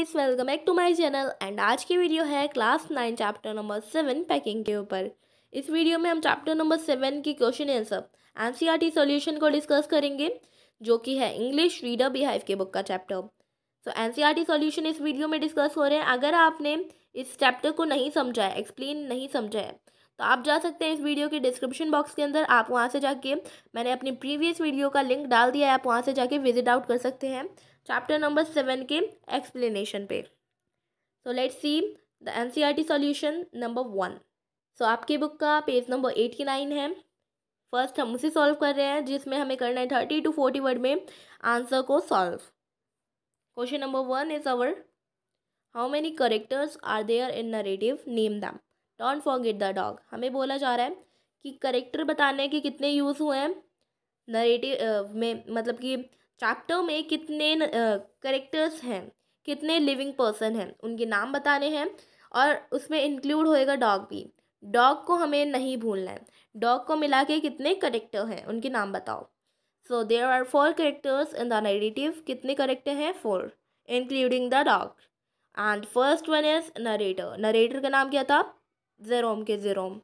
Guys welcome back to my channel and आज की video है class nine chapter number seven packing के ऊपर। इस वीडियो में हम चैप्टर नंबर सेवन की क्वेश्चन आंसर एनसीईआरटी सॉल्यूशन को डिस्कस करेंगे, जो कि है इंग्लिश रीडर बिहाइव के बुक का चैप्टर सो एनसीईआरटी सॉल्यूशन इस वीडियो में डिस्कस हो रहे हैं। अगर आपने इस चैप्टर को नहीं समझा है एक्सप्लेन नहीं समझा है तो आप जा सकते हैं इस वीडियो के डिस्क्रिप्शन बॉक्स के अंदर। आप वहाँ से जाके, मैंने अपनी प्रीवियस वीडियो का लिंक डाल दिया है, आप वहाँ से जाके विज़िट आउट कर सकते हैं। चैप्टर नंबर सेवन के एक्सप्लेनेशन पे। So let's see the N C R T solution number one so आपकी बुक का पेज नंबर एट्टी नाइन है। फ़र्स्ट हम उसे सॉल्व कर रहे हैं, जिसमें हमें करना है थर्टी टू फोर्टी वर्ड में आंसर को solve question number one is our how many characters are there in narrative name them don't forget the dog हमें बोला जा रहा है कि करेक्टर बताने के कितने यूज़ हुए हैं। नरेटिव में मतलब कि चैप्टर में कितने करेक्टर्स हैं, कितने लिविंग पर्सन हैं, उनके नाम बताने हैं और उसमें इंक्लूड होएगा डॉग भी। डॉग को हमें नहीं भूलना है। डॉग को मिला के कितने करेक्टर हैं, उनके नाम बताओ। So there are four characters in the narrative कितने करेक्टर हैं? Four including the dog and first one is narrator narrator का नाम क्या था? जेरोम के जेरोम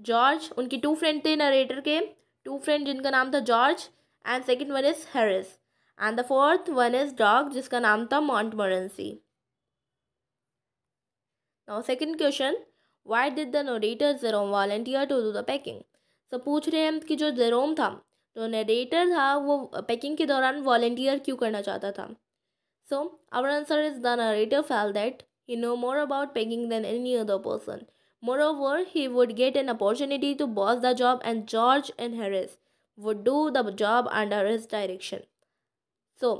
जॉर्ज उनकी टू फ्रेंड थे नरेटर के। टू फ्रेंड जिनका नाम था George and second one is Harris and the fourth one is dog जिसका नाम था Montmorency now second question why did the narrator Jerome volunteer to do the packing so पूछ रहे हैं कि जो जेरोम था जो नरेटर था वो पैकिंग के दौरान वॉल्टियर क्यों करना चाहता था? So our answer is the narrator felt that he know more about packing than any other person Moreover, he would get an opportunity to boss the job and George and Harris would do the job under his direction. So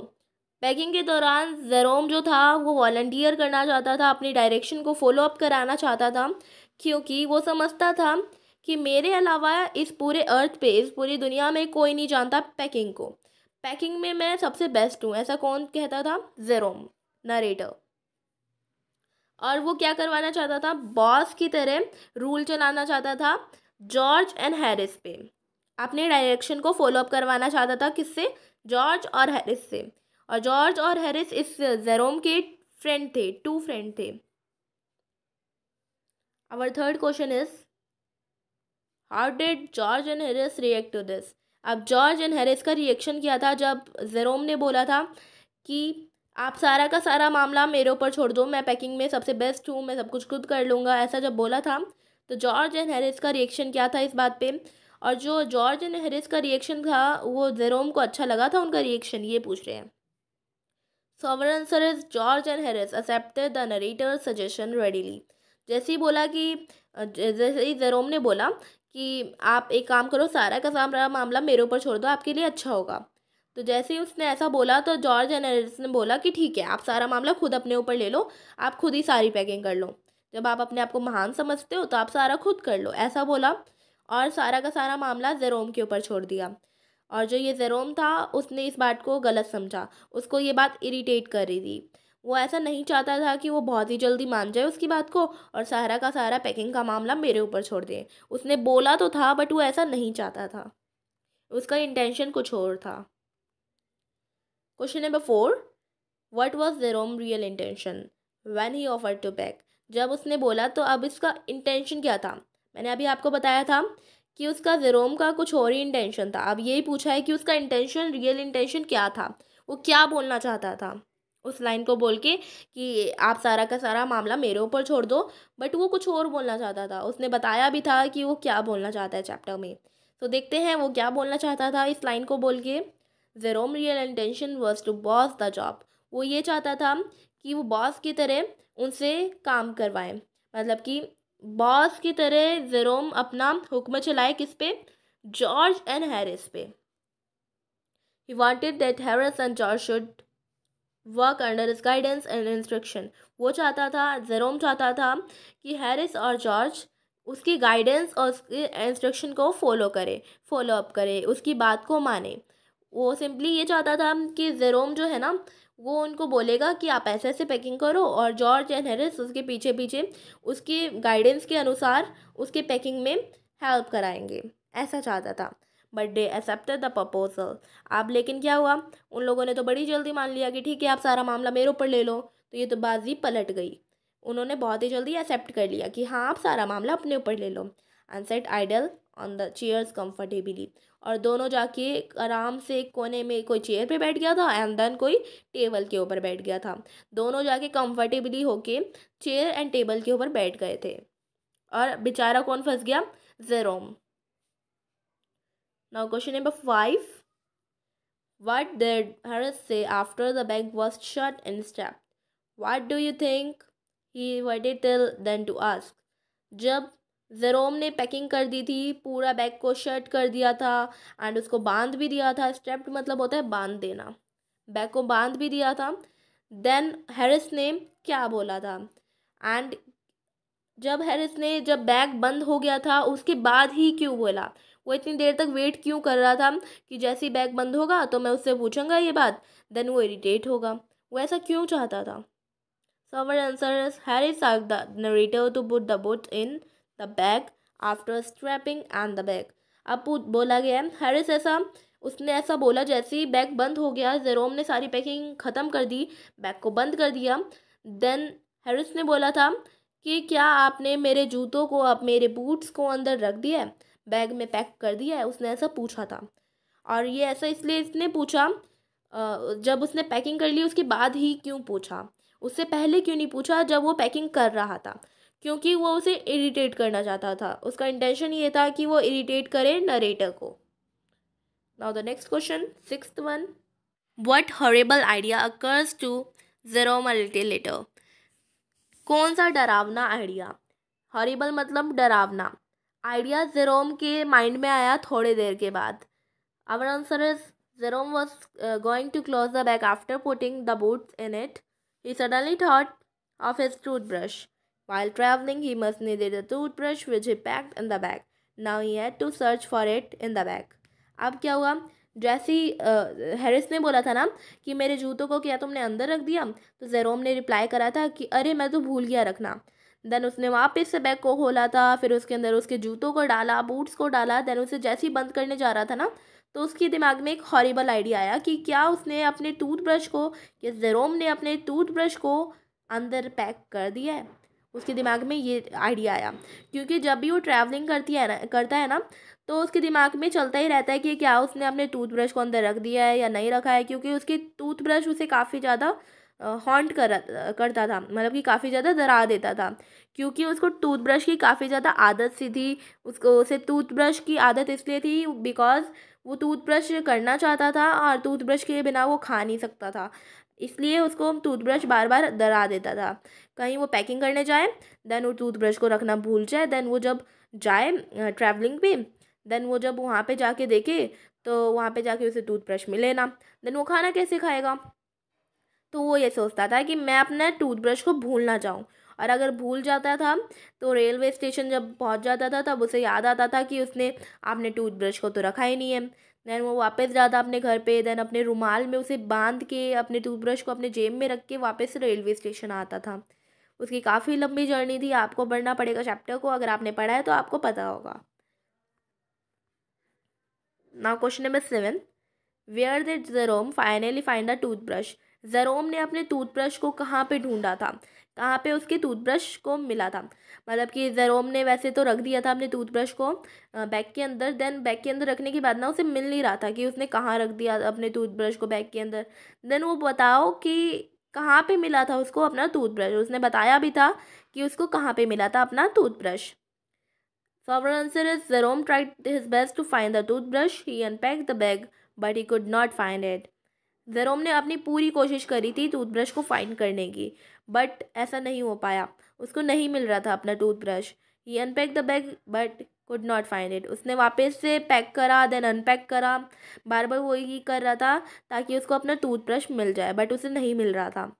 packing के दौरान Jerome जो था, वो volunteer करना चाहता था, अपनी direction को फॉलो अप कराना चाहता था, क्योंकि वो समझता था कि मेरे अलावा इस पूरे अर्थ पे, इस पूरी दुनिया में कोई नहीं जानता पैकिंग को। पैकिंग में मैं सबसे बेस्ट हूँ, ऐसा कौन कहता था? जेरोम नरेटर और वो क्या करवाना चाहता था? बॉस की तरह रूल चलाना चाहता था जॉर्ज एंड हैरिस पे। अपने डायरेक्शन को फॉलो अप करवाना चाहता था किससे? जॉर्ज और हैरिस से। और जॉर्ज और हैरिस इस जेरोम के फ्रेंड थे टू फ्रेंड थे। Our third question is how did George and Harris react to this अब जॉर्ज एंड हैरिस का रिएक्शन किया था, जब जेरोम ने बोला था कि आप सारा का सारा मामला मेरे ऊपर छोड़ दो, मैं पैकिंग में सबसे बेस्ट हूँ, मैं सब कुछ खुद कर लूँगा, ऐसा जब बोला था तो जॉर्ज एंड हैरिस का रिएक्शन क्या था इस बात पे? और जो जॉर्ज एंड हैरिस का रिएक्शन था, वो जेरोम को अच्छा लगा था उनका रिएक्शन ये पूछ रहे हैं। So our answer is George and Harris accepted the narrator suggestion readily जैसे ही बोला कि, जैसे ही जेरोम ने बोला कि आप एक काम करो, सारा का सारा मामला मेरे ऊपर छोड़ दो, आपके लिए अच्छा होगा। तो जैसे ही उसने ऐसा बोला तो जॉर्ज एनरिस ने बोला कि ठीक है, आप सारा मामला खुद अपने ऊपर ले लो, आप खुद ही सारी पैकिंग कर लो। जब आप अपने आप को महान समझते हो तो आप सारा खुद कर लो, ऐसा बोला। और सारा का सारा मामला जेरोम के ऊपर छोड़ दिया। और जो ये जेरोम था, उसने इस बात को गलत समझा। उसको ये बात इरिटेट कर रही थी। वो ऐसा नहीं चाहता था कि वो बहुत ही जल्दी मान जाए उसकी बात को और सारा का सारा पैकिंग का मामला मेरे ऊपर छोड़ दे। उसने बोला तो था, बट वो ऐसा नहीं चाहता था। उसका इंटेंशन कुछ और था। Question number four what was Jerome real intention when he offer to pack जब उसने बोला तो अब इसका इंटेंशन क्या था? मैंने अभी आपको बताया था कि उसका जेरोम का कुछ और ही इंटेंशन था। अब यही पूछा है कि उसका इंटेंशन रियल इंटेंशन क्या था? वो क्या बोलना चाहता था? उस लाइन को बोल के कि आप सारा का सारा मामला मेरे ऊपर छोड़ दो बट वो कुछ और बोलना चाहता था। उसने बताया भी था कि वो क्या बोलना चाहता है चैप्टर में। तो देखते हैं वो क्या बोलना चाहता था इस लाइन को बोल के। Jerome real intention was to boss the job वो ये चाहता था कि वो बॉस की तरह उनसे काम करवाए। मतलब कि बॉस की तरह जेरोम अपना हुक्म चलाए किस पे? जॉर्ज एंड हैरिस पे। He wanted that Harris and George should work under his guidance and instruction वो चाहता था, जेरोम चाहता था कि हैरिस और जॉर्ज उसकी गाइडेंस और उसके इंस्ट्रक्शन को फॉलो करे फॉलो अप करे, उसकी बात को माने। वो सिंपली ये चाहता था कि जेरोम जो है ना वो उनको बोलेगा कि आप ऐसे ऐसे पैकिंग करो और जॉर्ज एंड हैरिस उसके पीछे पीछे उसके गाइडेंस के अनुसार उसके पैकिंग में हेल्प कराएँगे। ऐसा चाहता था। But they accepted the proposal अब लेकिन क्या हुआ? उन लोगों ने तो बड़ी जल्दी मान लिया कि ठीक है, आप सारा मामला मेरे ऊपर ले लो। तो ये तो बाजी पलट गई। उन्होंने बहुत ही जल्दी एक्सेप्ट कर लिया कि हाँ आप सारा मामला अपने ऊपर ले लो। And set idle on the chairs comfortably और दोनों जाके आराम से कोने में कोई चेयर पे बैठ गया था एंड देन कोई टेबल के ऊपर बैठ गया था। दोनों जाके कंफर्टेबली होके चेयर एंड टेबल के ऊपर बैठ गए थे। और बेचारा कौन फंस गया? Jerome now question number five what did Harris say after the bag was shut and strapped what do you think he waited till then to ask जब जेरोम ने पैकिंग कर दी थी, पूरा बैग को शर्ट कर दिया था एंड उसको बाँध भी दिया था स्टेप्ड मतलब होता है बाँध देना। बैग को बाँध भी दिया था। देन हैरिस ने क्या बोला था? एंड जब हैरिस ने जब बैग बंद हो गया था, उसके बाद ही क्यों बोला? वो इतनी देर तक वेट क्यों कर रहा था कि जैसे ही बैग बंद होगा तो मैं उससे पूछूँगा ये बात? देन वो इरिटेट होगा। वो ऐसा क्यों चाहता था? So our answer is Harry asked the narrator to put the boot in the bag after strapping and the bag. अब बोला गया है, हैरिस ऐसा, उसने ऐसा बोला जैसे ही बैग बंद हो गया, जेरोम ने सारी पैकिंग ख़त्म कर दी, बैग को बंद कर दिया। देन हैरिस ने बोला था कि क्या आपने मेरे जूतों को अब मेरे बूट्स को अंदर रख दिया है? बैग में पैक कर दिया है? उसने ऐसा पूछा था। और ये ऐसा इसलिए इसने पूछा जब उसने पैकिंग कर ली, उसके बाद ही क्यों पूछा? उससे पहले क्यों नहीं पूछा, जब वो पैकिंग कर रहा था? क्योंकि वो उसे इरिटेट करना चाहता था। उसका इंटेंशन ये था कि वो इरिटेट करे नरेटर को। Now the next question six one what horrible idea occurs to Jerome later कौन सा डरावना आइडिया हॉरेबल मतलब डरावना। आइडिया जेरोम के माइंड में आया थोड़ी देर के बाद। Our answer is Jerome was going to close the bag after putting the boots in it He suddenly thought of his toothbrush. While traveling, he must needed a toothbrush which he packed in the bag. Now he had to search for it in the bag. अब क्या हुआ? जैसे Harris ने बोला था ना कि मेरे जूतों को क्या तुमने अंदर रख दिया? तो जेरोम ने रिप्लाई करा था कि अरे मैं तो भूल गया रखना। देन उसने वापस से बैग को खोला था फिर उसके अंदर उसके जूतों को डाला बूट्स को डाला देन उसे जैसे ही बंद करने जा रहा था ना। तो उसके दिमाग में एक हॉरिबल आइडिया आया कि क्या उसने अपने टूथब्रश को या जेरोम ने अपने टूथब्रश को अंदर पैक कर दिया है। उसके दिमाग में ये आइडिया आया। क्योंकि जब भी वो ट्रैवलिंग करती है ना, करता है ना तो उसके दिमाग में चलता ही रहता है कि क्या उसने अपने टूथब्रश को अंदर रख दिया है या नहीं रखा है? क्योंकि उसकी टूथब्रश उसे काफ़ी ज़्यादा हॉन्ट कर करता था। मतलब कि काफ़ी ज़्यादा डरा देता था। क्योंकि उसको टूथब्रश की काफ़ी ज़्यादा आदत सी थी। उसको, उसे टूथब्रश की आदत इसलिए थी बिकॉज़ वो टूथब्रश करना चाहता था और टूथब्रश के बिना वो खा नहीं सकता था। इसलिए उसको टूथब्रश बार बार डरा देता था। कहीं वो पैकिंग करने जाए देन वो टूथब्रश को रखना भूल जाए देन वो जब जाए ट्रैवलिंग पे देन वो जब वहाँ पे जाके देखे तो वहाँ पे जाके उसे टूथब्रश मिले ना देन वो खाना कैसे खाएगा? तो वो ये सोचता था कि मैं अपना टूथब्रश को भूल ना जाऊँ और अगर भूल जाता था तो रेलवे स्टेशन जब पहुँच जाता था, तब उसे याद आता था कि उसने, आपने टूथब्रश को तो रखा ही नहीं है। देन वो वापस जाता अपने घर पे देन अपने रुमाल में उसे बाँध के, अपने टूथब्रश को अपने जेब में रख के वापस रेलवे स्टेशन आता था। उसकी काफ़ी लंबी जर्नी थी, आपको पढ़ना पड़ेगा चैप्टर को, अगर आपने पढ़ा है तो आपको पता होगा। Now question number seven where did Jerome finally find the toothbrush Jerome ने अपने टूथब्रश को कहाँ पे ढूंढा था? कहाँ पे उसके टूथब्रश को मिला था। मतलब कि जेरोम ने वैसे तो रख दिया था अपने टूथब्रश को बैग के अंदर देन बैग के अंदर रखने के बाद ना उसे मिल नहीं रहा था कि उसने कहाँ रख दिया अपने टूथब्रश को बैग के अंदर। देन वो बताओ कि कहाँ पे मिला था उसको अपना टूथब्रश उसने बताया भी था कि उसको कहाँ पे मिला था अपना toothbrush So our answer is Jerome tried his best to find the toothbrush. He unpacked the bag, but he could not find it. Jerome ने अपनी पूरी कोशिश करी थी टूथब्रश को फाइंड करने की। बट ऐसा नहीं हो पाया। उसको नहीं मिल रहा था अपना toothbrush he unpack the bag but could not find it उसने वापस से पैक करा देन अनपैक करा। बार बार वो ही कर रहा था ताकि उसको अपना टूथब्रश मिल जाए बट उसे नहीं मिल रहा था।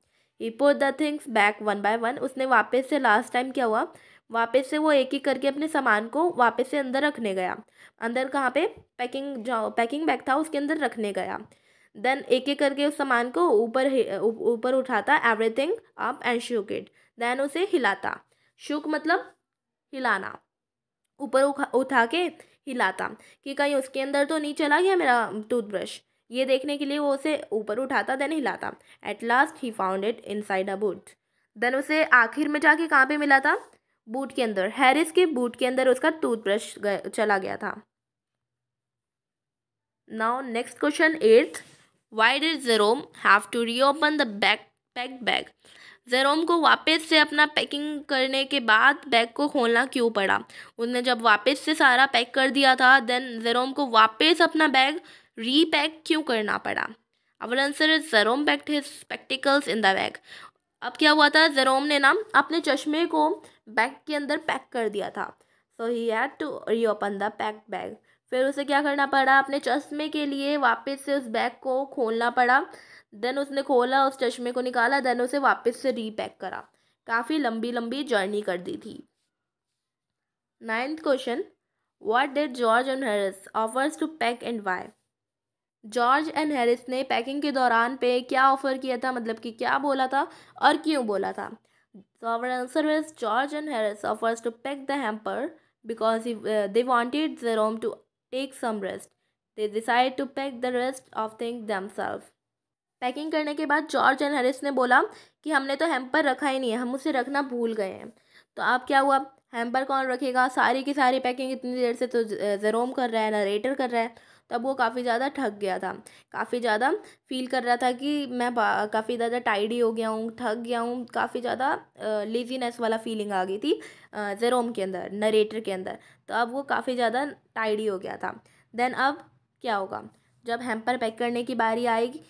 He put the things back one by one उसने वापस से लास्ट टाइम क्या हुआ? वापस से वो एक ही करके अपने सामान को वापस से अंदर रखने गया। अंदर कहाँ पे? पैकिंग जो पैकिंग बैग था, उसके अंदर रखने गया। देन एक एक करके उस सामान को ऊपर ऊपर उठाता everything up and shook it then उसे हिलाता। शुक मतलब हिलाना। ऊपर उठा के हिलाता कि कहीं उसके अंदर तो नहीं चला गया मेरा टूथब्रश ये देखने के लिए वो उसे ऊपर उठाता देन हिलाता। At last he found it inside a boot then उसे आखिर में जाके कहाँ पे मिला था? बूट के अंदर। हैरिस के बूट के अंदर उसका टूथब्रश चला गया था। Now next question eighth why did Jerome have to reopen the backpack bag Jerome को वापस से अपना पैकिंग करने के बाद बैग को खोलना क्यों पड़ा? उसने जब वापस से सारा पैक कर दिया था देन जेरोम को वापस अपना बैग रीपैक क्यों करना पड़ा? Our answer is Jerome packed his spectacles in the bag अब क्या हुआ था? जेरोम ने ना अपने चश्मे को बैग के अंदर पैक कर दिया था। So he had to reopen the pack bag फिर उसे क्या करना पड़ा? अपने चश्मे के लिए वापस से उस बैग को खोलना पड़ा। देन उसने खोला उस चश्मे को निकाला देन उसे वापस से रीपैक करा। काफ़ी लंबी लंबी जर्नी कर दी थी। Ninth question what did George and Harris offers to pack and why George and Harris ने पैकिंग के दौरान पे क्या ऑफ़र किया था? मतलब कि क्या बोला था और क्यों बोला था? So our answer is Harris offers to pack the hamper because he, uh, they wanted Jerome to take some rest they decide to pack the rest of thing themselves. Packing करने के बाद जॉर्ज एंड हैरिस ने बोला कि हमने तो hamper रखा ही नहीं है, हम उसे रखना भूल गए हैं। तो आप क्या हुआ? हेम्पर कौन रखेगा? सारी की सारी पैकिंग इतनी देर से तो जेरोम कर रहा है नरेटर कर रहा है। तब वो काफ़ी ज़्यादा थक गया था। काफ़ी ज़्यादा फील कर रहा था कि मैं काफ़ी ज़्यादा टाइडी हो गया हूँ थक गया हूँ, काफ़ी ज़्यादा लेजीनेस वाला फीलिंग आ गई थी जेरोम के अंदर नरेटर के अंदर। तो अब वो काफ़ी ज़्यादा टाइडी हो गया था। देन अब क्या होगा? जब हेम्पर पैक करने की बारी आएगी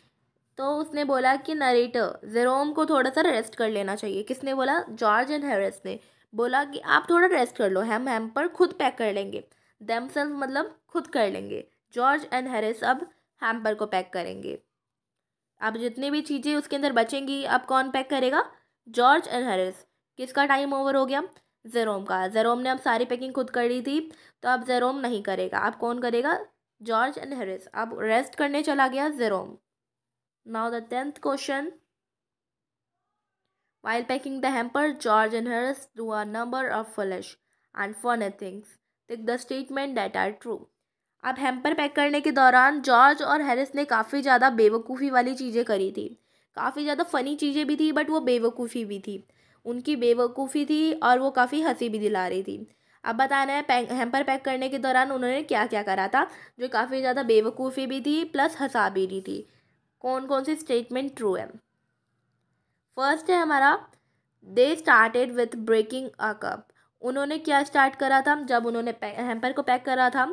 तो उसने बोला कि नरेटर जेरोम को थोड़ा सा रेस्ट कर लेना चाहिए। किसने बोला? जॉर्ज एंड हैरिस ने। बोला कि आप थोड़ा रेस्ट कर लो, हम हेम्पर खुद पैक कर लेंगे। देम मतलब खुद कर लेंगे। जॉर्ज एंड हैरिस अब हैम्पर को पैक करेंगे। अब जितनी भी चीज़ें उसके अंदर बचेंगी, अब कौन पैक करेगा? George and Harris. किसका टाइम ओवर हो गया? जेरोम का। जेरोम ने अब सारी पैकिंग खुद कर ली थी तो अब जेरोम नहीं करेगा। अब कौन करेगा? George and Harris. अब रेस्ट करने चला गया Jerome. Now the tenth question while packing the hamper George and Harris do a number of foolish and fun things tick the statement that are true अब हेम्पर पैक करने के दौरान George और Harris ने काफ़ी ज़्यादा बेवकूफ़ी वाली चीज़ें करी थी। काफ़ी ज़्यादा फ़नी चीज़ें भी थी बट वो बेवकूफ़ी भी थी। उनकी बेवकूफ़ी थी और वो काफ़ी हँसी भी दिला रही थी। अब बताना है पैक हेम्पर पैक करने के दौरान उन्होंने क्या क्या करा था, जो काफ़ी ज़्यादा बेवकूफ़ी भी थी प्लस हंसा भी रही थी। कौन कौन सी स्टेटमेंट ट्रू है? फ़र्स्ट है हमारा they started with breaking a cup उन्होंने क्या स्टार्ट करा था, जब उन्होंने हेम्पर को पैक करा था?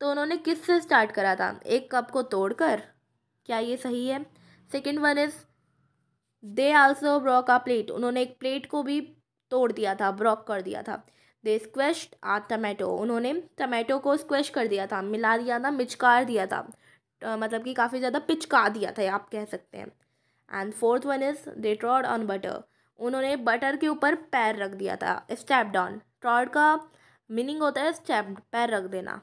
तो उन्होंने किस से स्टार्ट करा था? एक कप को तोड़कर? क्या ये सही है? Second one is they also broke a plate उन्होंने एक प्लेट को भी तोड़ दिया था ब्रॉक कर दिया था। दे स्क्वेश्ड आ टमाटो उन्होंने टमाटो को स्क्वेश कर दिया था, मिला दिया था, मिचकार दिया था। तो मतलब कि काफ़ी ज़्यादा पिचका दिया था आप कह सकते हैं। And fourth one is they trod on butter उन्होंने बटर के ऊपर पैर रख दिया था स्टेप डाउन ट्रॉड का मीनिंग होता है स्टेप पैर रख देना।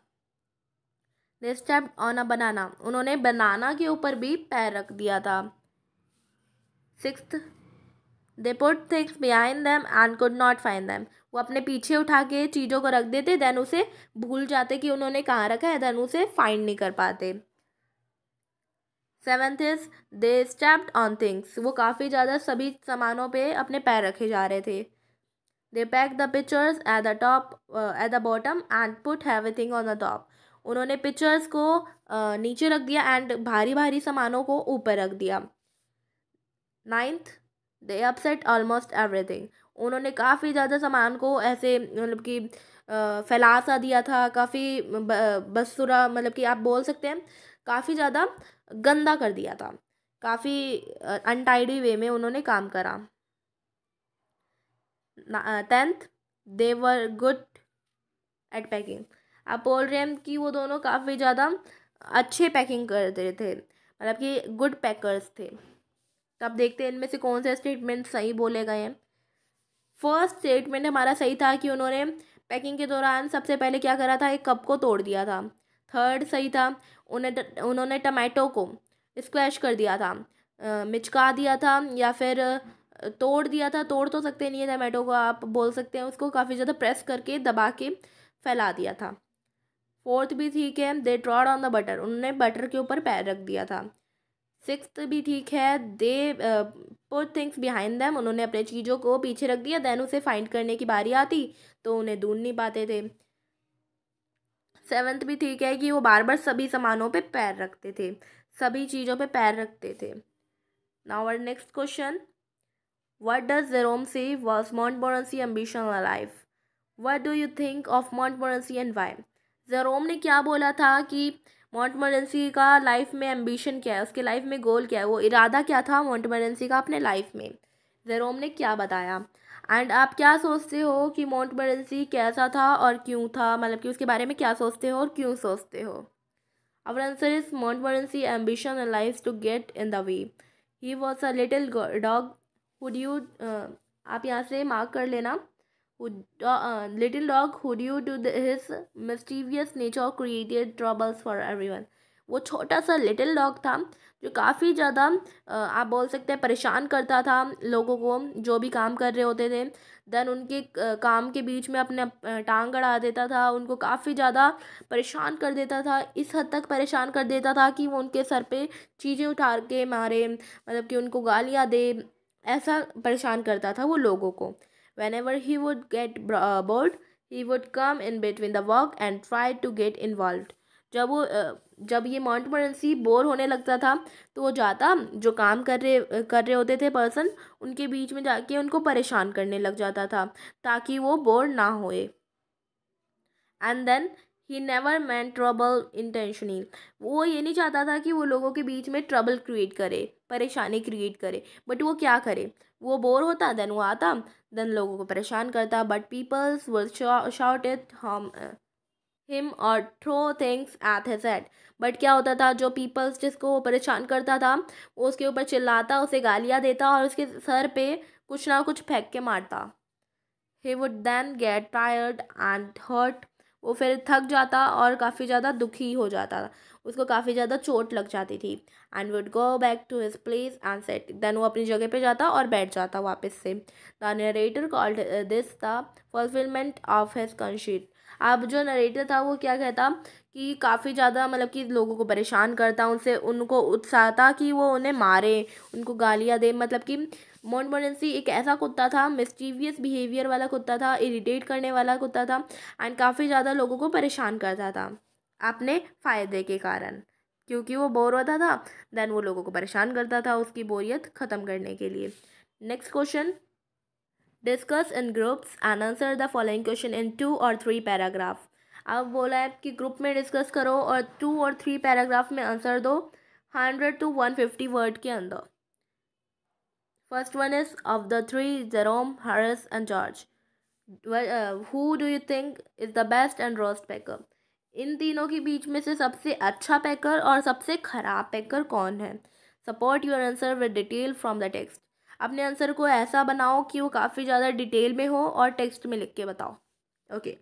दे स्टेप ऑन अ बनाना उन्होंने बनाना के ऊपर भी पैर रख दिया था। Six they put things behind them and could not find them वो अपने पीछे उठा के चीज़ों को रख देते देन उसे भूल जाते कि उन्होंने कहाँ रखा है देन उसे फाइंड नहीं कर पाते। Seventh is they stepped on things वो काफ़ी ज़्यादा सभी सामानों पे अपने पैर रखे जा रहे थे। They pack the pictures at the top at the bottom and put everything on the top उन्होंने पिक्चर्स को नीचे रख दिया एंड भारी भारी सामानों को ऊपर रख दिया। Ninth they upset almost everything उन्होंने काफ़ी ज़्यादा सामान को ऐसे मतलब कि फैला सा दिया था, काफ़ी बसुरा मतलब कि आप बोल सकते हैं, काफ़ी ज़्यादा गंदा कर दिया था। काफ़ी अनटाइडी वे में उन्होंने काम करा। Tenth they were good at packing रहे हैं कि वो दोनों काफ़ी ज़्यादा अच्छे पैकिंग करते थे मतलब कि गुड पैकर्स थे। तो अब देखते हैं इनमें से कौन से स्टेटमेंट सही बोले गए हैं। फ़र्स्ट स्टेटमेंट हमारा सही था कि उन्होंने पैकिंग के दौरान सबसे पहले क्या करा था? एक कप को तोड़ दिया था। थर्ड सही था, उन्हें उन्होंने टमाटो को स्क्वैश कर दिया था। मिचका दिया था या फिर तोड़ दिया था। तोड़ तो सकते नहीं है टमाटो को, आप बोल सकते हैं उसको काफ़ी ज़्यादा प्रेस करके दबा के फैला दिया था। फोर्थ भी ठीक है they trod on the butter उन्होंने बटर के ऊपर पैर रख दिया था। सिक्स भी ठीक है they put things behind them उन्होंने अपने चीज़ों को पीछे रख दिया दैन उसे फाइंड करने की बारी आती तो उन्हें ढूंढ नहीं पाते थे। सेवन्थ भी ठीक है कि वो बार बार सभी सामानों पे पैर रखते थे, सभी चीज़ों पे पैर रखते थे। Now our next question what does Jerome say was Montmorency ambition life what do you think of Montmorency and why Jerome ने क्या बोला था कि मोरसी का लाइफ में एम्बिशन क्या है? उसके लाइफ में गोल क्या है? वो इरादा क्या था मोरसी का अपने लाइफ में? जेरोम ने क्या बताया? एंड आप क्या सोचते हो कि माउंट बरेंसी कैसा था और क्यों था? मतलब कि उसके बारे में क्या सोचते हो और क्यों सोचते हो? Our answer is Montmorency ambition and life to get in the way he was a little dog hood you आप यहाँ से मार्क कर लेना। Little dog hood you to his mischievous nature created troubles for one वो छोटा सा little dog था, जो काफ़ी ज़्यादा आप बोल सकते हैं परेशान करता था लोगों को, जो भी काम कर रहे होते थे। देन उनके काम के बीच में अपने टांग अड़ा देता था, उनको काफ़ी ज़्यादा परेशान कर देता था, इस हद तक परेशान कर देता था कि वो उनके सर पे चीज़ें उठा के मारे मतलब कि उनको गालियाँ दे, ऐसा परेशान करता था वो लोगों को। Whenever he would get bored he would come in between the work and try to get involve जब वो जब ये माउंट मरेंसी बोर होने लगता था तो वो जाता, जो काम कर रहे कर रहे होते थे पर्सन उनके बीच में जाके उनको परेशान करने लग जाता था, ताकि वो बोर ना होए। And then he never meant trouble intentionally वो ये नहीं चाहता था कि वो लोगों के बीच में ट्रबल क्रिएट करे, परेशानी क्रिएट करे बट वो क्या करे? वो बोर होता देन वो आता देन लोगों को परेशान करता बट पीपल्स वो शाउट इट हम हिम और throw things at his head but क्या होता था, जो पीपल्स जिसको वो परेशान करता था, वो उसके ऊपर चिल्लाता, उसे गालियाँ देता और उसके सर पे कुछ ना कुछ फेंक के मारता। He would then get tired and hurt वो फिर थक जाता और काफ़ी ज़्यादा दुखी हो जाता था। उसको काफ़ी ज़्यादा चोट लग जाती थी। And would go back to his place and sat then वो अपनी जगह पे जाता और बैठ जाता वापस से। The narrator called this the fulfilment of his conceit अब जो नरेटर था वो क्या कहता कि काफ़ी ज़्यादा मतलब कि लोगों को परेशान करता उनसे, उनको उत्साहता कि वो उन्हें मारे, उनको गालियाँ दे। मतलब कि मोनमोनेंसी एक ऐसा कुत्ता था मिस्टीवियस बिहेवियर वाला कुत्ता था इरिटेट करने वाला कुत्ता था एंड काफ़ी ज़्यादा लोगों को परेशान करता था। अपने फ़ायदे के कारण। क्योंकि वो बोर होता था देन वो लोगों को परेशान करता था उसकी बोरियत ख़त्म करने के लिए। Next question discuss in groups and answer the following question in two और थ्री पैराग्राफ अब बोला है कि ग्रुप में डिस्कस करो और टू और थ्री पैराग्राफ में आंसर दो hundred to one fifty word के अंदर। First one is of the three Jerome Harris and George who do you think is the best and worst packer इन तीनों के बीच में से सबसे अच्छा पैकर और सबसे ख़राब पैकर कौन है? Support your answer with detail from the text अपने आंसर को ऐसा बनाओ कि वो काफ़ी ज़्यादा डिटेल में हो और टेक्स्ट में लिख के बताओ। Okay okay.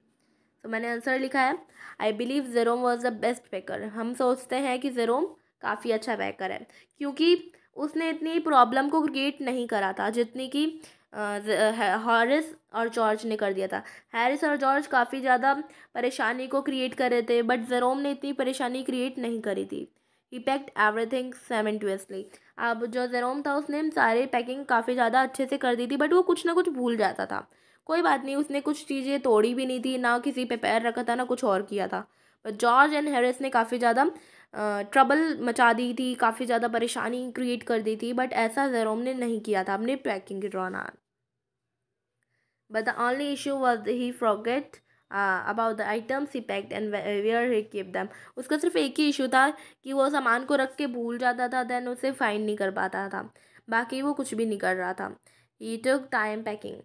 तो मैंने आंसर लिखा है। I believe Jerome was the best packer. हम सोचते हैं कि ज़ेरोम काफ़ी अच्छा पैकर है। क्योंकि उसने इतनी प्रॉब्लम को क्रिएट नहीं करा था, जितनी कि हॉरिस और जॉर्ज ने कर दिया था। हैरिस और जॉर्ज काफ़ी ज़्यादा परेशानी को क्रिएट कर रहे थे बट ज़ेरोम ने इतनी परेशानी क्रिएट नहीं करी थी। ही पैक्ड एवरीथिंग सेमेंटुअसली अब जो जेरोम था, उसने सारे पैकिंग काफ़ी ज़्यादा अच्छे से कर दी थी बट वो कुछ ना कुछ भूल जाता था। कोई बात नहीं, उसने कुछ चीज़ें तोड़ी भी नहीं थी, ना किसी पे पैर रखा था, ना कुछ और किया था। बट जॉर्ज एंड हैरिस ने काफ़ी ज़्यादा ट्रबल मचा दी थी, काफ़ी ज़्यादा परेशानी क्रिएट कर दी थी बट ऐसा जेरोम ने नहीं किया था अपने पैकिंग के दौरान। But the only issue was he forgot about the items he packed and where he keep them उसका सिर्फ़ एक ही इशू था कि वो सामान को रख के भूल जाता था देन उसे फाइंड नहीं कर पाता था। बाकी वो कुछ भी नहीं कर रहा था। He took time packing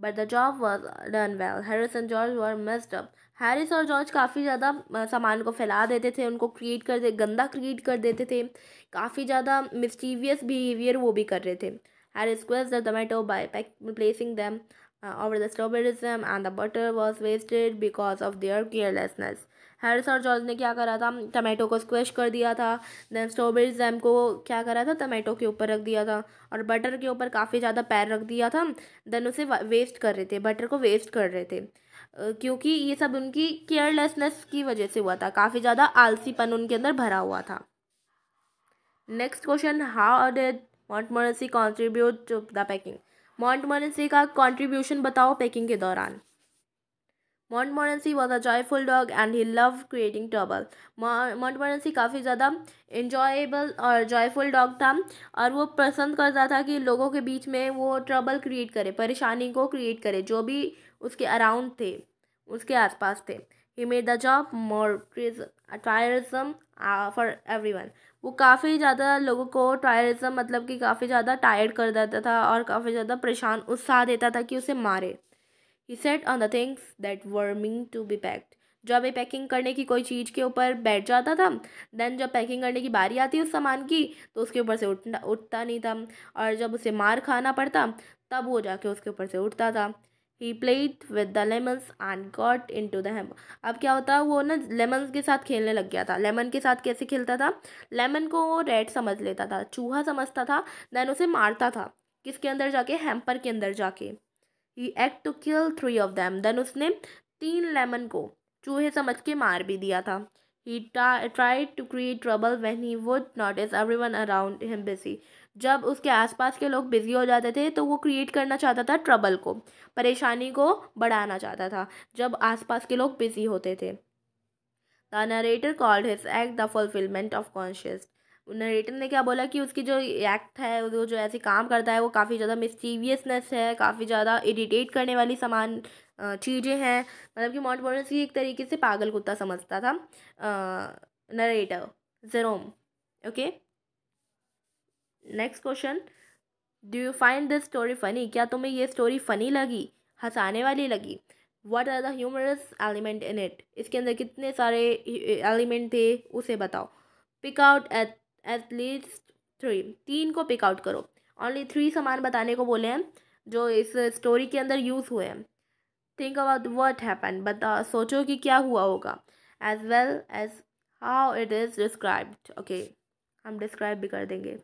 but the job was done well Harris and George were messed up Harris और जॉर्ज काफ़ी ज़्यादा सामान को फैला देते थे, उनको क्रिएट कर दे, गंदा क्रिएट कर देते थे। काफ़ी ज़्यादा मिस्टीवियस बिहेवियर वो भी कर रहे थे। Harris squashed the tomato by placing them over the strawberryism and the butter was wasted because of their carelessness Harris और जॉर्ज ने क्या करा था? टमाटो को स्क्वेश कर दिया था। देन स्ट्रॉबेरी जैम को क्या करा था? टमाटो के ऊपर रख दिया था। और बटर के ऊपर काफ़ी ज़्यादा पैर रख दिया था। देन उसे वेस्ट कर रहे थे। बटर को वेस्ट कर रहे थे। क्योंकि ये सब उनकी केयरलेसनेस की वजह से हुआ था। काफ़ी ज़्यादा आलसीपन उनके अंदर भरा हुआ था। Next question how did Montmorency contribute to the packing Montmorency का कॉन्ट्रीब्यूशन बताओ पैकिंग के दौरान। Montmorency was a joyful dog and he loved creating trouble. Montmorency काफ़ी ज़्यादा enjoyable और जॉयफुल डॉग था और वो पसंद करता था कि लोगों के बीच में वो ट्रबल क्रिएट करे, परेशानी को क्रिएट करे, जो भी उसके अराउंड थे, उसके आसपास थे। He made the job more tiresome for everyone वो काफ़ी ज़्यादा लोगों को ट्रायरिज्म मतलब कि काफ़ी ज़्यादा टायर्ड कर देता था और काफ़ी ज़्यादा परेशान, उत्साह देता था कि उसे मारे। He sat on the things that were meant to be packed जब ये पैकिंग करने की कोई चीज़ के ऊपर बैठ जाता था देन जब पैकिंग करने की बारी आती उस सामान की तो उसके ऊपर से उठना, उठता नहीं था। और जब उसे मार खाना पड़ता, तब वो जाके उसके ऊपर से उठता था। He played with the lemons and got into the हेम अब क्या होता है वो ना लेमन्स के साथ खेलने लग गया था। लेमन के साथ कैसे खेलता था? लेमन को वो रेड समझ लेता था, चूहा समझता था देन उसे मारता था। किसके अंदर जाके? हेम्पर के अंदर जाके। He act to kill three of them then उसने तीन लेमन को चूहे समझ के मार भी दिया था। He try to create trouble when he would notice everyone around him busy जब उसके आसपास के लोग बिज़ी हो जाते थे तो वो क्रिएट करना चाहता था ट्रबल को, परेशानी को बढ़ाना चाहता था, जब आसपास के लोग बिज़ी होते थे। The narrator called his act the fulfilment of conscious narrator ने क्या बोला कि उसकी जो एक्ट है, वो जो ऐसे काम करता है, वो काफ़ी ज़्यादा मिस्टीवियसनेस है, काफ़ी ज़्यादा इरीटेट करने वाली सामान चीज़ें हैं। मतलब कि मॉन्ट मोरेंसी एक तरीके से पागल कुत्ता समझता था narrator Jerome okay next question do you find this story funny क्या तुम्हें ये स्टोरी फ़नी लगी? हंसाने वाली लगी? What are the humorous element in it इसके अंदर कितने सारे एलिमेंट थे, उसे बताओ। Pick out at at least three तीन को पिक आउट करो। ओनली थ्री सामान बताने को बोले हैं, जो इस स्टोरी के अंदर यूज़ हुए हैं। थिंक अबाउट वट हैपन बता, सोचो कि क्या हुआ होगा। As well as how it is described okay हम डिस्क्राइब भी कर देंगे।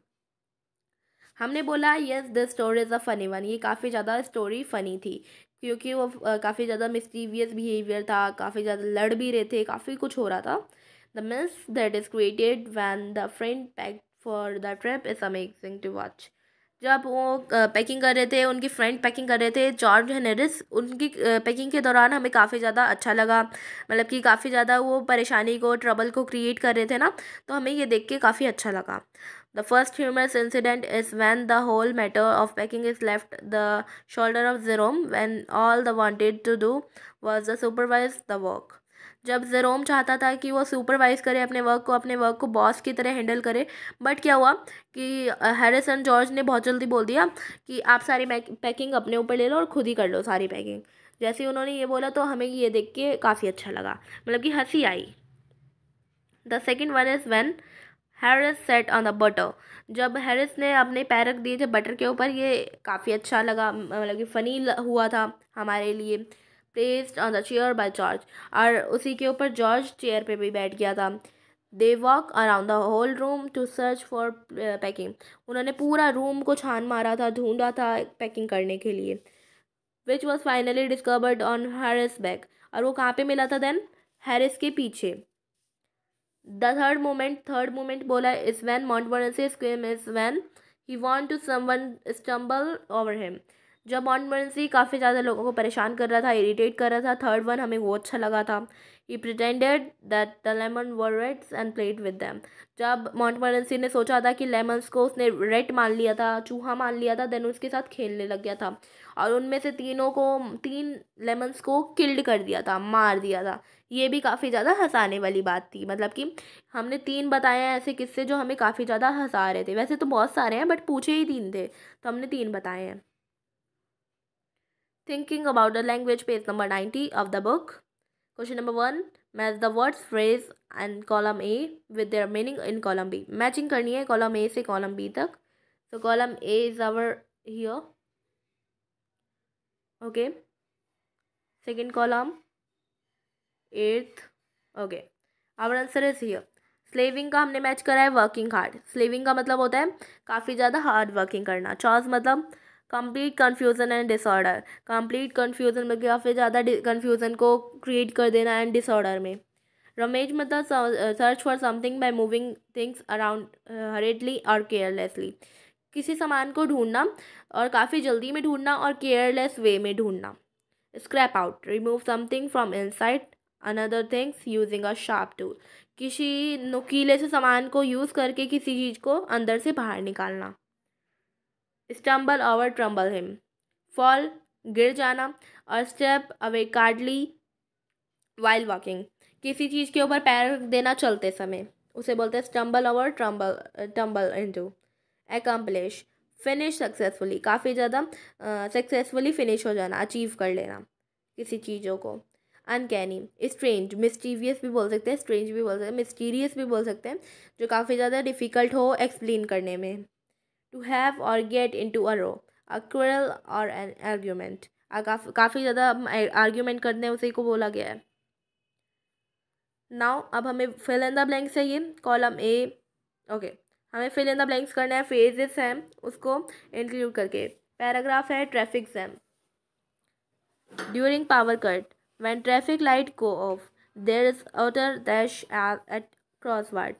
हमने बोला yes this story is a funny one ये काफ़ी ज़्यादा स्टोरी फ़नी थी, क्योंकि वो काफ़ी ज़्यादा मिस्टीवियस बिहेवियर था, काफ़ी ज़्यादा लड़ भी रहे थे, काफ़ी कुछ हो रहा था। The mess that is created when the friend pack for the trip is amazing to watch जब वो पैकिंग कर रहे थे, उनकी फ्रेंड पैकिंग कर रहे थे जॉर्ज हेनरिस उनकी पैकिंग के दौरान हमें काफ़ी ज़्यादा अच्छा लगा। मतलब कि काफ़ी ज़्यादा वो परेशानी को ट्रबल को क्रिएट कर रहे थे ना तो हमें ये देख के काफ़ी अच्छा लगा। The first humorous incident is when the whole matter of packing is left the shoulder of Jerome when all the wanted to do was to supervise the work. जब जेरोम चाहता था कि वो सुपरवाइज करे अपने वर्क को, अपने work को बॉस की तरह हैंडल करे बट क्या हुआ कि हैरिस एंड जॉर्ज ने बहुत जल्दी बोल दिया कि आप सारी पैकिंग अपने ऊपर ले लो और खुद ही कर लो सारी पैकिंग जैसे ही उन्होंने ये बोला तो हमें ये देख के काफ़ी अच्छा लगा। मतलब कि हँसी आई। The second one is when Harris sat on the butter जब हैरिस ने अपने पैर रख दिए थे बटर के ऊपर, ये काफ़ी अच्छा लगा मतलब कि फ़नी हुआ था हमारे लिए। Placed on the chair by George और उसी के ऊपर जॉर्ज चेयर पे भी बैठ गया था। They walk around the whole room to search for packing उन्होंने पूरा रूम को छान मारा था, ढूंढा था पैकिंग करने के लिए। Which was finally discovered on Harris bag और वो कहाँ पे मिला था देन हैरिस के पीछे। the third moment third moment bola is when montmorency scream is when he want to someone stumble over him. जब मॉन्टमोरेंसी काफ़ी ज़्यादा लोगों को परेशान कर रहा था इरिटेट कर रहा था थर्ड वन हमें वो अच्छा लगा था। He pretended that the lemon were rats and played with them जब मॉन्टमोरेंसी ने सोचा था कि लेमन्स को उसने रेड मान लिया था, चूहा मान लिया था देन उसके साथ खेलने लग गया था। और उनमें से तीनों को, तीन लेमन्स को किल्ड कर दिया था, मार दिया था। ये भी काफ़ी ज़्यादा हंसाने वाली बात थी। मतलब कि हमने तीन बताए हैं ऐसे किस्से जो हमें काफ़ी ज़्यादा हंसा रहे थे। वैसे तो बहुत सारे हैं बट पूछे ही तीन थे तो हमने तीन बताए हैं। Thinking about the language page number ninety of the book question number one match the words phrase and column A with their meaning in column B matching करनी है कॉलम ए से कॉलम बी तक. So, column a is our here. Okay. Second column, eighth. Okay our answer is here slaving का हमने match करा है working hard slaving का मतलब होता है काफ़ी ज़्यादा हार्ड वर्किंग करना. चॉस मतलब complete confusion and disorder complete confusion में काफ़ी ज़्यादा कन्फ्यूज़न को क्रिएट कर देना एंड डिसऑर्डर में। रमेश मतलब search for something by moving things around hurriedly और केयरलेसली किसी सामान को ढूंढना और काफ़ी जल्दी में ढूंढना और केयरलेस वे में ढूंढना। Scrape out remove something from inside another things using a sharp tool किसी नुकीले से सामान को यूज़ करके किसी चीज़ को अंदर से बाहर निकालना। स्टम्बल और ट्रम्बल हिम फॉल गिर जाना और step away awkwardly while walking किसी चीज़ के ऊपर पैर देना चलते समय, उसे बोलते हैं स्टम्बल और tremble tumble into accomplish finish successfully काफ़ी ज़्यादा सक्सेसफुली फिनिश हो जाना अचीव कर लेना किसी चीज़ों को. अनकैनी स्ट्रेंज मिस्टीरियस भी बोल सकते हैं स्ट्रेंज भी बोल सकते हैं मिस्टीरियस भी बोल सकते हैं, जो काफ़ी ज़्यादा डिफ़िकल्ट हो एक्सप्लेन करने में. टू हैव और get in to a row a quarrel और एन आर्ग्यूमेंट काफ़ी ज़्यादा आर्ग्यूमेंट करने उसी को बोला गया है। नाउ अब हमें फिल इन द ब्लैंक्स चाहिए। कॉलम ए ओके हमें फिल इन द ब्लैंक्स करना है। फेजेस हैं, उसको इंक्लूड करके। पैराग्राफ है traffic jam during power cut when traffic light light off there is is outer at cross crossword.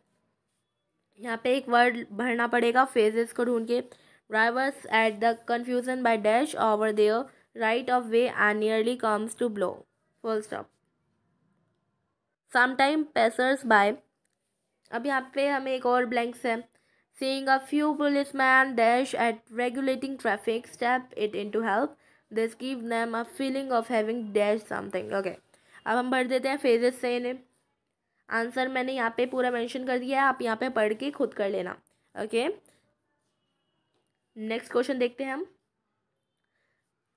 यहाँ पे एक वर्ड भरना पड़ेगा फेजेस को ढूंढ के। Drivers at the confusion by dash over their right of way and nearly comes to blow full stop sometime passers by अब यहाँ पे हमें एक और ब्लैंक्स है। Seeing a few policemen dash at regulating traffic, step it in to help. This give them a feeling of having dash something okay अब हम भर देते हैं फेजेस से इन्हें। आंसर मैंने यहाँ पे पूरा मेंशन कर दिया है, आप यहाँ पे पढ़ के खुद कर लेना। ओके? नेक्स्ट क्वेश्चन देखते हैं हम।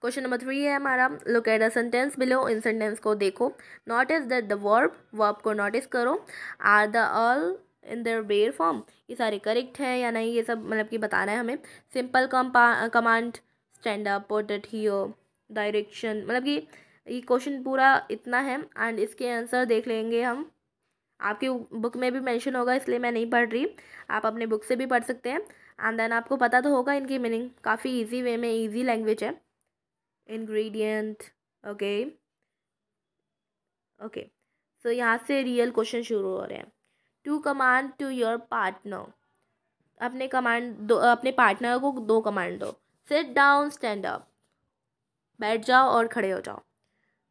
क्वेश्चन नंबर थ्री है हमारा। Look at the sentence below in sentence को देखो। Notice that the verb verb को नोटिस करो। Are the all in their bare form ये सारे करेक्ट हैं या नहीं, ये सब मतलब कि बताना है हमें। Simple command stand up put it direction मतलब कि ये क्वेश्चन पूरा इतना है एंड इसके आंसर देख लेंगे हम। आपकी बुक में भी मेंशन होगा, इसलिए मैं नहीं पढ़ रही। आप अपने बुक से भी पढ़ सकते हैं। एंड देन आपको पता तो होगा इनकी मीनिंग। काफ़ी इजी वे में इजी लैंग्वेज है। इंग्रेडिएंट ओके ओके सो यहाँ से रियल क्वेश्चन शुरू हो रहे हैं। To command to your partner अपने कमांड दो, अपने पार्टनर को दो कमांड दो। सिट डाउन स्टैंड अप बैठ जाओ और खड़े हो जाओ।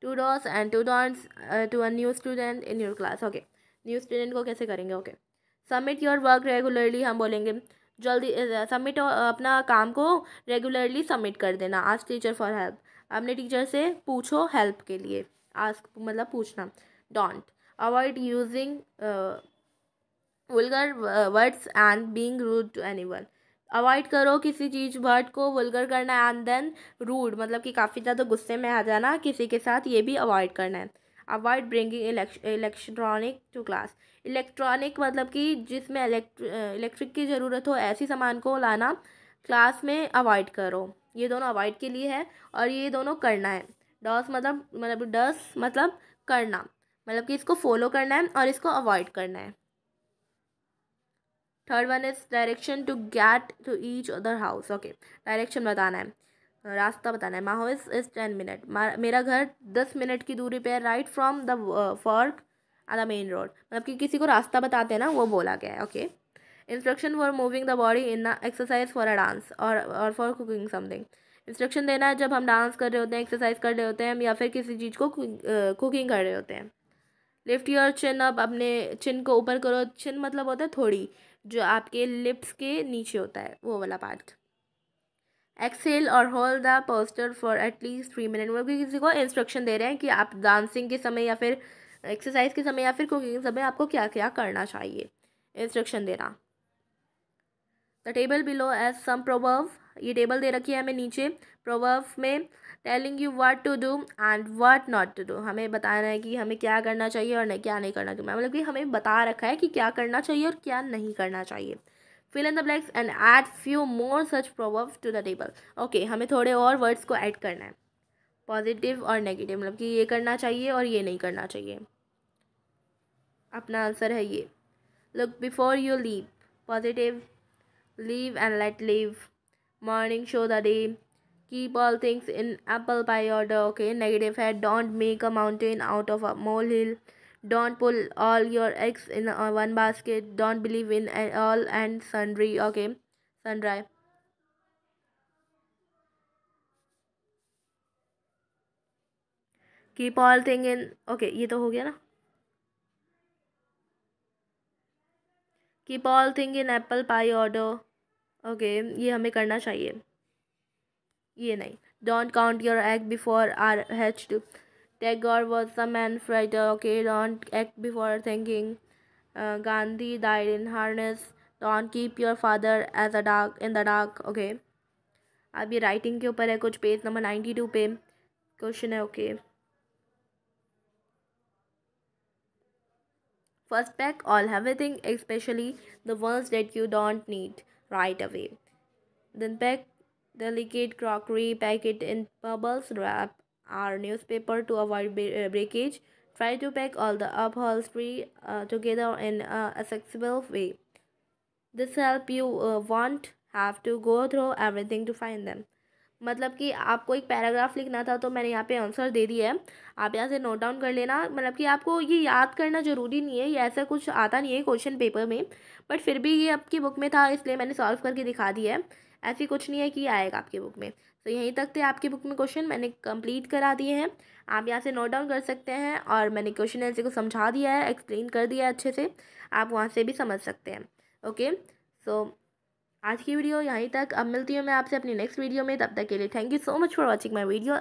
Two dos and two don'ts to a new student in your class okay new student को कैसे करेंगे? Okay. Submit your work regularly हम बोलेंगे, जल्दी सबमिट अपना काम को रेगुलरली सबमिट कर देना। आज टीचर फॉर हेल्प अपने टीचर से पूछो हेल्प के लिए। आस्क मतलब पूछना। Don't avoid using vulgar words and being rude to anyone avoid करो किसी चीज़ वर्ड को वुलगर करना एंड देन रूड मतलब कि काफ़ी ज़्यादा गुस्से में आ जाना किसी के साथ, ये भी अवॉइड करना है। Avoid bringing electronic to class electronic मतलब कि जिसमें इलेक्ट्रिक की ज़रूरत हो, ऐसी सामान को लाना क्लास में अवॉइड करो। ये दोनों अवॉइड के लिए है और ये दोनों करना है। डॉस मतलब मतलब डस मतलब करना। मतलब कि इसको फॉलो करना है और इसको अवॉइड करना है। Third one is direction to get to each other house okay direction बताना है। रास्ता बताना है। My is ten minute. मेरा घर दस मिनट की दूरी पे है right from the fork uh the main road मतलब कि किसी को रास्ता बताते हैं ना, वो बोला गया है okay instruction for moving the body in exercise for a dance और और फॉर कुकिंग समथिंग इंस्ट्रक्शन देना है जब हम डांस कर रहे होते हैं एक्सरसाइज कर रहे होते हैं, या फिर किसी चीज़ को कुकिंग कर रहे होते हैं। लिफ्ट योर चिन अब अपने चिन को ऊपर करो। चिन मतलब होता है थोड़ी, जो आपके लिप्स के नीचे होता है, वो वाला पार्ट एक्सेल और hold the posture for at least three minute वो किसी को इंस्ट्रक्शन दे रहे हैं कि आप डांसिंग के समय या फिर एक्सरसाइज के समय या फिर कुकिंग के समय आपको क्या क्या करना चाहिए। इंस्ट्रक्शन देना। The table below as some proverb ये टेबल दे रखी है हमें नीचे। प्रोवर्व में telling you what to do and what not to do हमें बताना है कि हमें क्या करना चाहिए और नहीं, क्या नहीं करना चाहिए। मतलब कि हमें बता रखा है कि क्या करना चाहिए और क्या नहीं करना चाहिए। Fill in the blanks and add few more such proverb to the table okay हमें थोड़े और वर्ड्स को ऐड करना है। पॉजिटिव और नेगेटिव मतलब कि ये करना चाहिए और ये नहीं करना चाहिए। अपना आंसर है ये। Look before you leap positive live and let live morning shows the day keep all things in apple pie order okay negative है don't make a mountain out of a molehill don't put all your eggs in one basket don't believe in all and sundry okay sundry keep all thing in okay ये तो हो गया ना? Keep all thing in apple pie order okay ये हमें करना चाहिए। ये नहीं don't count your egg before are hatch to Tagore was a man fighter. Okay, don't act before thinking. Uh, Gandhi died in harness. Don't keep your father as a dark in the dark. Okay. अब ये writing के ऊपर है कुछ page number ninety two पे question है okay first pack all everything especially the ones that you don't need right away then pack delicate crockery pack it in bubbles wrap Our newspaper to avoid uh, breakage. Try to pack all the upholstery uh, together in a accessible way. This help you uh, won't have to go through everything to find them. मतलब कि आपको एक paragraph लिखना था तो मैंने यहाँ पे आंसर दे दिया है आप यहाँ से नोट डाउन कर लेना मतलब कि आपको ये याद करना ज़रूरी नहीं है ये ऐसा कुछ आता नहीं है क्वेश्चन पेपर में बट फिर भी ये आपकी बुक में था इसलिए मैंने सॉल्व करके दिखा दिया है ऐसी कुछ नहीं है कि आएगा आपकी बुक में तो यहीं तक थे आपकी बुक में क्वेश्चन, मैंने कंप्लीट करा दिए हैं। आप यहाँ से नोट डाउन कर सकते हैं और मैंने क्वेश्चन ऐसे को समझा दिया है एक्सप्लेन कर दिया है अच्छे से। आप वहाँ से भी समझ सकते हैं ओके सो आज की वीडियो यहीं तक। अब मिलती हूँ मैं आपसे अपनी नेक्स्ट वीडियो में। तब तक के लिए thank you so much for watching my video